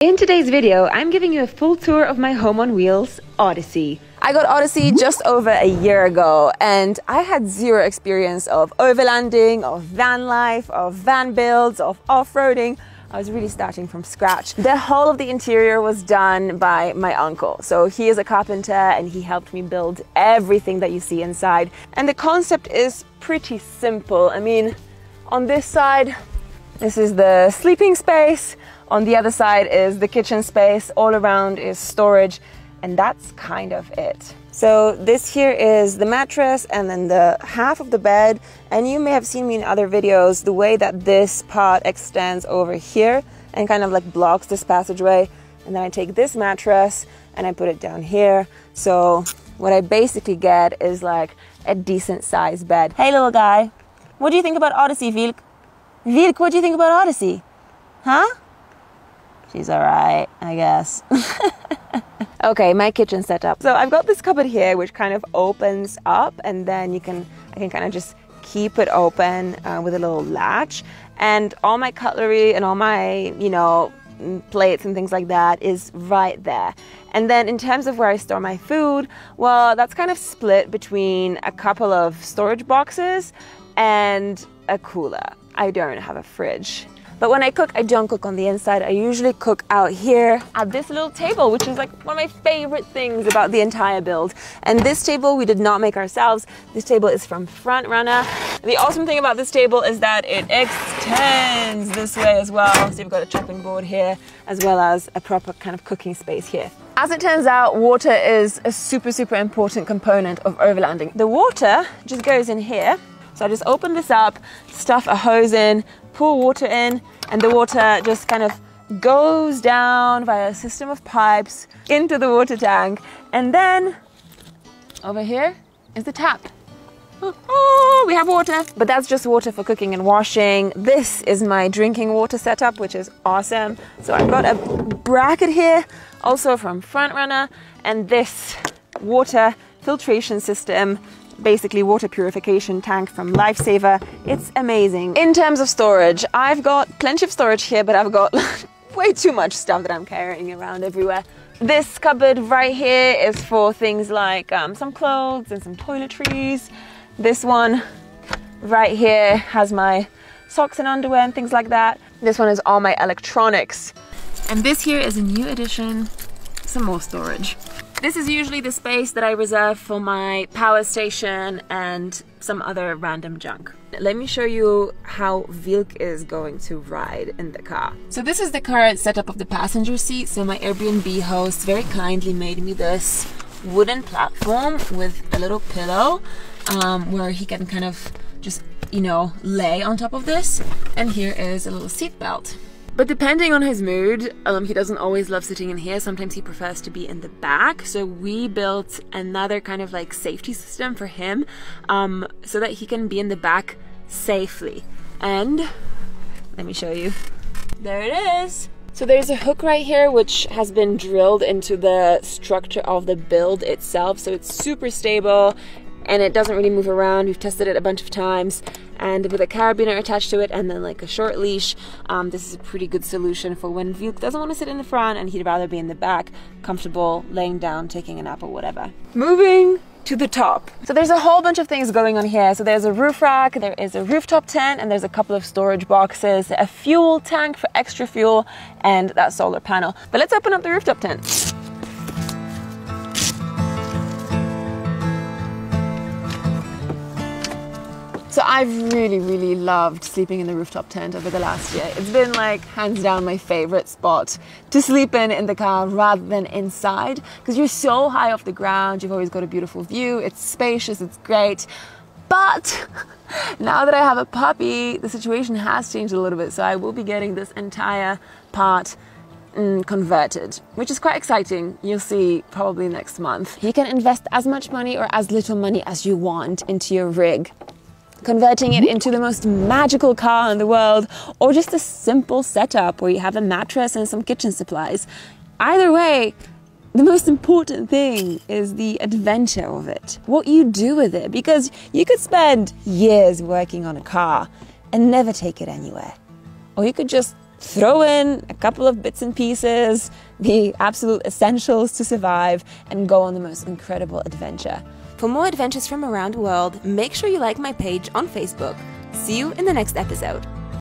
In today's video, I'm giving you a full tour of my home on wheels, Odyssey. I got Odyssey just over a year ago and I had zero experience of overlanding, of van life, of van builds, of off-roading. I was really starting from scratch. The whole of the interior was done by my uncle. So he is a carpenter and he helped me build everything that you see inside. And the concept is pretty simple. I mean, on this side, this is the sleeping space. On the other side is the kitchen space. All around is storage. And that's kind of it. So this here is the mattress and then the half of the bed. And you may have seen me in other videos, the way that this part extends over here and kind of like blocks this passageway. And then I take this mattress and I put it down here. So what I basically get is like a decent sized bed. Hey little guy, what do you think about Odyssey, Vilk? Vilk, what do you think about Odyssey? Huh? She's alright, I guess. okay, my kitchen setup. So I've got this cupboard here which kind of opens up and then you can, I can kind of just keep it open uh, with a little latch. And all my cutlery and all my, you know, plates and things like that is right there. And then in terms of where I store my food, well, that's kind of split between a couple of storage boxes and a cooler. I don't have a fridge. But when I cook, I don't cook on the inside. I usually cook out here at this little table, which is like one of my favorite things about the entire build. And this table we did not make ourselves. This table is from Front Runner. The awesome thing about this table is that it extends this way as well. So you've got a chopping board here, as well as a proper kind of cooking space here. As it turns out, water is a super, super important component of overlanding. The water just goes in here. So I just open this up, stuff a hose in, pour water in, and the water just kind of goes down via a system of pipes into the water tank. And then over here is the tap. Oh, we have water. But that's just water for cooking and washing. This is my drinking water setup, which is awesome. So I've got a bracket here, also from Front Runner, and this water filtration system basically water purification tank from Lifesaver. It's amazing. In terms of storage, I've got plenty of storage here, but I've got way too much stuff that I'm carrying around everywhere. This cupboard right here is for things like um, some clothes and some toiletries. This one right here has my socks and underwear and things like that. This one is all my electronics. And this here is a new addition, some more storage. This is usually the space that I reserve for my power station and some other random junk. Let me show you how Vilk is going to ride in the car. So this is the current setup of the passenger seat. So my Airbnb host very kindly made me this wooden platform with a little pillow um, where he can kind of just, you know, lay on top of this. And here is a little seat belt. But depending on his mood, um, he doesn't always love sitting in here. Sometimes he prefers to be in the back. So we built another kind of like safety system for him um, so that he can be in the back safely. And let me show you. There it is. So there's a hook right here which has been drilled into the structure of the build itself. So it's super stable and it doesn't really move around. We've tested it a bunch of times and with a carabiner attached to it and then like a short leash um, this is a pretty good solution for when Vilk doesn't want to sit in the front and he'd rather be in the back comfortable laying down taking a nap or whatever moving to the top. So there's a whole bunch of things going on here. So there's a roof rack, there is a rooftop tent, and there's a couple of storage boxes, a fuel tank for extra fuel, and that solar panel. But let's open up the rooftop tent. I've really, really loved sleeping in the rooftop tent over the last year. It's been like hands down my favorite spot to sleep in in the car rather than inside because you're so high off the ground. You've always got a beautiful view. It's spacious. It's great. But now that I have a puppy, the situation has changed a little bit. So I will be getting this entire part mm, converted, which is quite exciting. You'll see probably next month. You can invest as much money or as little money as you want into your rig converting it into the most magical car in the world, or just a simple setup where you have a mattress and some kitchen supplies. Either way, the most important thing is the adventure of it, what you do with it, because you could spend years working on a car and never take it anywhere. Or you could just throw in a couple of bits and pieces, the absolute essentials to survive, and go on the most incredible adventure. For more adventures from around the world, make sure you like my page on Facebook. See you in the next episode.